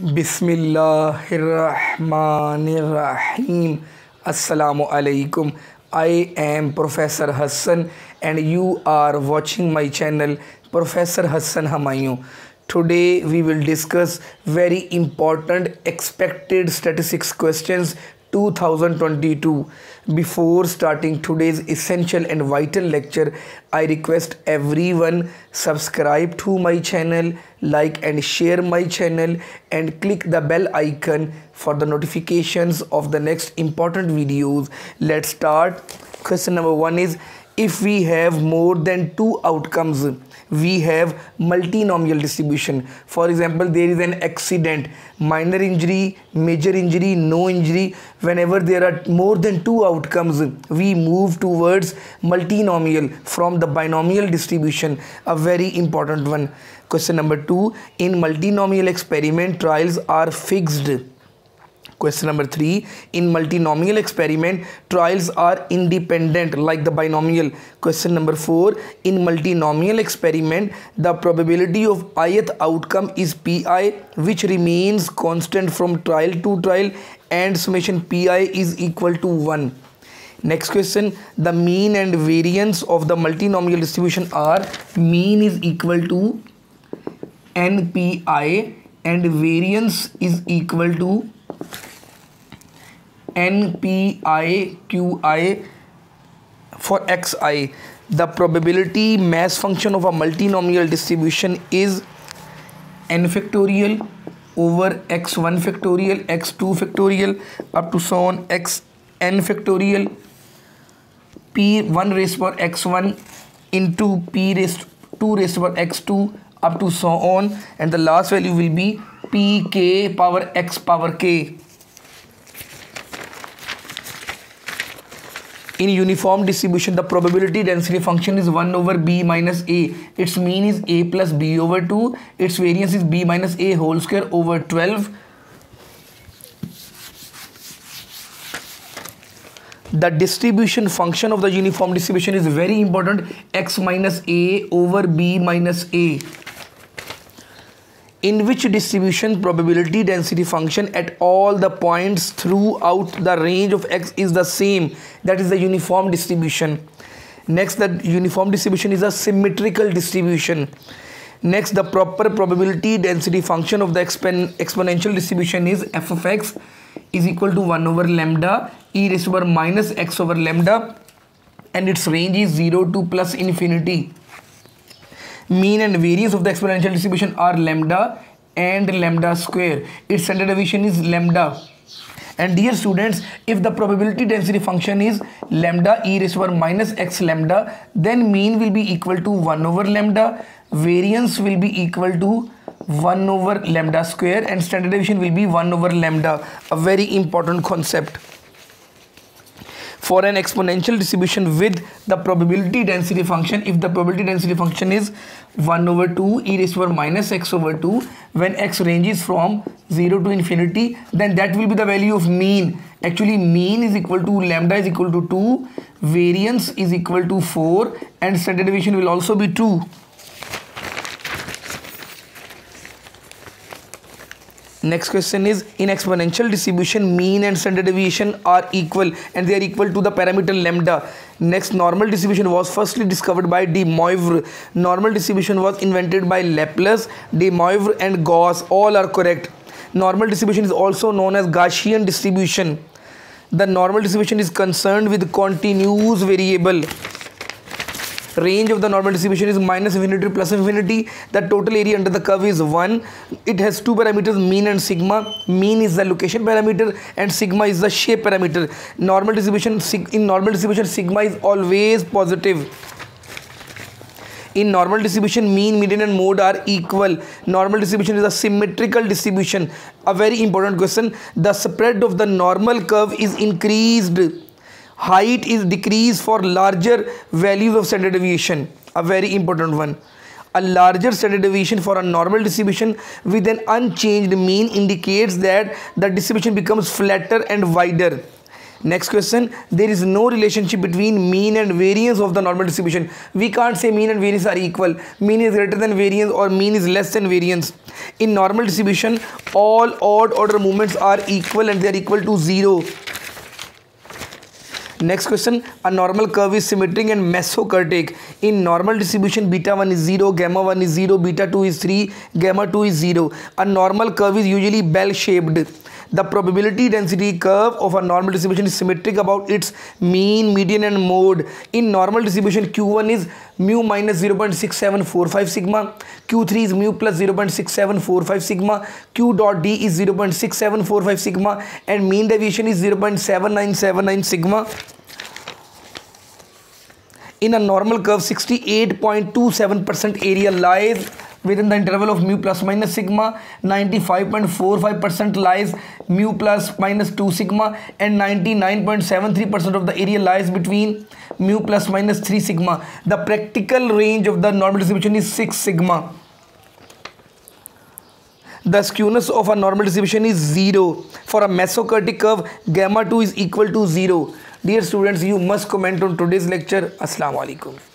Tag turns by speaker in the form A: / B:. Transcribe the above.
A: Bismillahirrahmanirrahim. Assalamu alaikum. I am Professor Hassan and you are watching my channel Professor Hassan Humayun. Today we will discuss very important expected statistics questions 2022. Before starting today's essential and vital lecture, I request everyone subscribe to my channel, like and share my channel and click the bell icon for the notifications of the next important videos. Let's start. Question number 1 is if we have more than two outcomes we have multinomial distribution. For example there is an accident minor injury major injury no injury. Whenever there are more than two outcomes we move towards multinomial from the binomial distribution a very important one. Question number 2 in multinomial experiment trials are fixed Question number three, in multinomial experiment, trials are independent like the binomial. Question number four, in multinomial experiment, the probability of ith outcome is pi which remains constant from trial to trial and summation pi is equal to 1. Next question, the mean and variance of the multinomial distribution are mean is equal to npi and variance is equal to NPIQI for xi. The probability mass function of a multinomial distribution is n factorial over x1 factorial, x2 factorial up to so on xn factorial p1 raised power x1 into p raised 2 raised power x2 up to so on and the last value will be pk power x power k in uniform distribution the probability density function is 1 over b minus a. Its mean is a plus b over 2 its variance is b minus a whole square over 12 the distribution function of the uniform distribution is very important. X minus a over b minus a in which distribution probability density function at all the points throughout the range of x is the same. That is the uniform distribution. Next the uniform distribution is a symmetrical distribution. Next the proper probability density function of the expon exponential distribution is f of x is equal to 1 over lambda e raised to power minus x over lambda and its range is 0 to plus infinity mean and variance of the exponential distribution are lambda and lambda square. Its standard deviation is lambda. And dear students if the probability density function is lambda e raised to power minus x lambda then mean will be equal to 1 over lambda variance will be equal to 1 over lambda square and standard deviation will be 1 over lambda. A very important concept. For an exponential distribution with the probability density function. If the probability density function is 1 over 2 e raised to power minus x over 2 when x ranges from 0 to infinity then that will be the value of mean. Actually mean is equal to lambda is equal to 2 variance is equal to 4 and standard deviation will also be 2 Next question is in exponential distribution mean and standard deviation are equal and they are equal to the parameter lambda. Next normal distribution was firstly discovered by de Moivre. Normal distribution was invented by Laplace, de Moivre and Gauss. All are correct. Normal distribution is also known as Gaussian distribution. The normal distribution is concerned with continuous variable range of the normal distribution is minus infinity to plus infinity. The total area under the curve is 1 it has two parameters mean and sigma. Mean is the location parameter and sigma is the shape parameter. Normal distribution in normal distribution sigma is always positive. In normal distribution mean median and mode are equal. Normal distribution is a symmetrical distribution. A very important question. The spread of the normal curve is increased height is decreased for larger values of standard deviation a very important one. A larger standard deviation for a normal distribution with an unchanged mean indicates that the distribution becomes flatter and wider. Next question there is no relationship between mean and variance of the normal distribution. We can't say mean and variance are equal. Mean is greater than variance or mean is less than variance. In normal distribution all odd order movements are equal and they are equal to zero next question a normal curve is symmetric and mesokurtic in normal distribution beta 1 is 0 gamma 1 is 0 beta 2 is 3 gamma 2 is 0 a normal curve is usually bell shaped the probability density curve of a normal distribution is symmetric about its mean, median and mode. In normal distribution, Q1 is mu minus 0.6745 sigma, Q3 is mu plus 0.6745 sigma, Q dot D is 0.6745 sigma and mean deviation is 0.7979 sigma. In a normal curve, 68.27% area lies within the interval of mu plus minus sigma 95.45% lies mu plus minus 2 sigma and 99.73% of the area lies between mu plus minus 3 sigma. The practical range of the normal distribution is 6 sigma. The skewness of a normal distribution is 0 for a mesokurtic curve gamma 2 is equal to 0 dear students you must comment on today's lecture. Assalamu alaikum